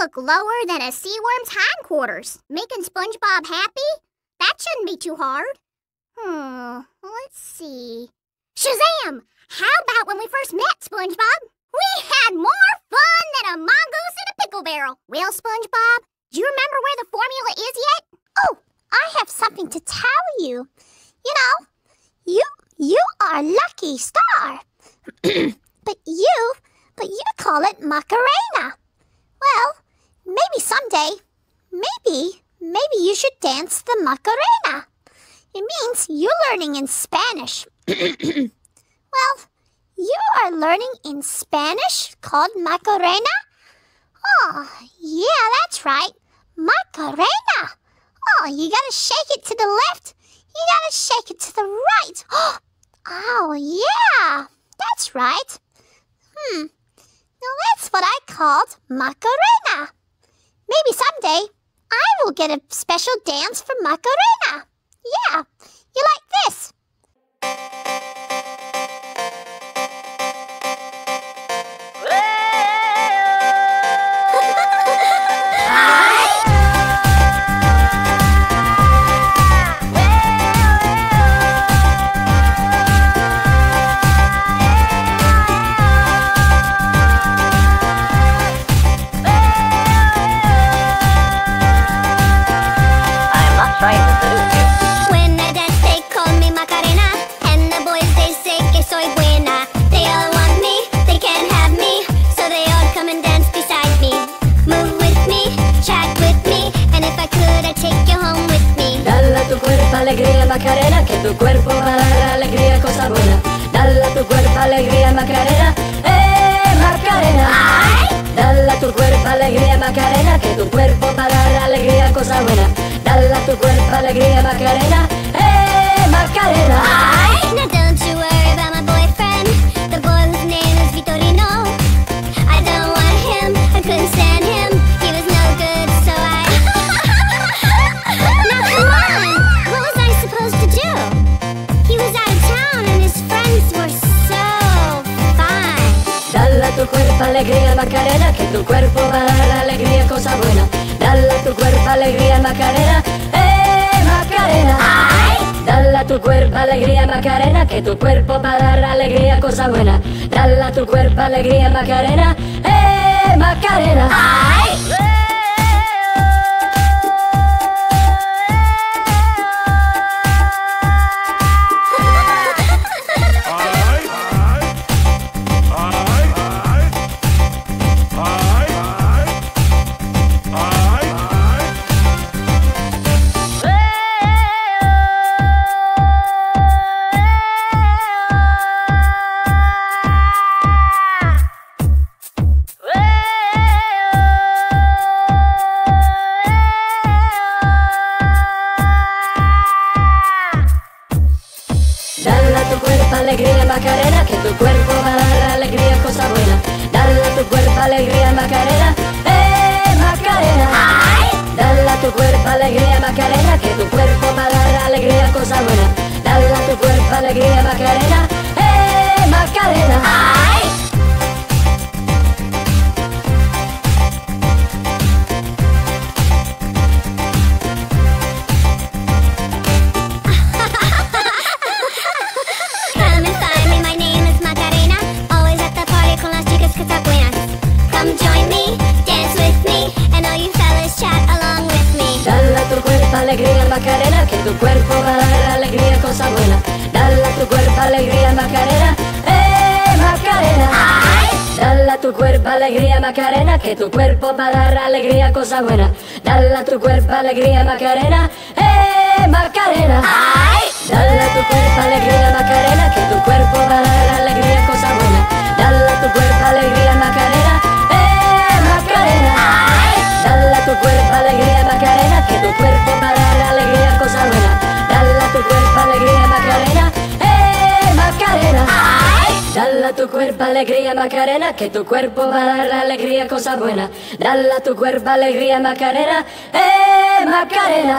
look lower than a sea worm's hindquarters. Making SpongeBob happy? That shouldn't be too hard. Hmm, let's see. Shazam! How about when we first met, SpongeBob? We had more fun than a mongoose in a pickle barrel. Well, SpongeBob, do you remember where the formula is yet? Oh, I have something to tell you. You know, you you are Lucky Star. but you, but you call it Macarena. Maybe someday, maybe, maybe you should dance the Macarena. It means you're learning in Spanish. well, you are learning in Spanish called Macarena? Oh, yeah, that's right. Macarena. Oh, you gotta shake it to the left. You gotta shake it to the right. Oh, yeah, that's right. Hmm. Now that's what I called Macarena. Maybe someday I will get a special dance for Macarena. Yeah, you like this. Alegría Macarena, que tu cuerpo va a dar alegría, cosa buena. Dale a tu cuerpo alegría Macarena, eh Macarena. Dale a tu cuerpo alegría Macarena, que tu cuerpo va a dar alegría, cosa buena. Dale a tu cuerpo alegría Macarena, eh Macarena. Tu cuerpo alegría Macarena, que tu cuerpo va a dar alegría, cosa buena. Dale a tu cuerpo alegría Macarena, eh Macarena. Dale a tu cuerpo alegría Macarena, que tu cuerpo va a dar alegría, cosa buena. Dale a tu cuerpo alegría Macarena, eh Macarena. Alegría Macarena, que tu cuerpo va a dar alegría, cosa buena. Dale a tu cuerpo alegría Macarena, eh Macarena. Dale a tu cuerpo alegría Macarena, que tu cuerpo va a dar alegría, cosa buena. Dale a tu cuerpo alegría Macarena, Macarena, que tu cuerpo va a dar alegría, cosa buena. Dale a tu cuerpo alegría Macarena, eh Macarena. Dale a tu cuerpo alegría Macarena, que tu cuerpo va a dar alegría, cosa buena. Dale a tu cuerpo alegría Macarena, eh Macarena. Dale a tu cuerpo alegría Macarena, que tu cuerpo va a dar alegría, cosa buena. Tu cuerpo alegría Macarena, que tu cuerpo va a dar alegría, cosa buena. Dale a tu cuerpo alegría Macarena, eh Macarena.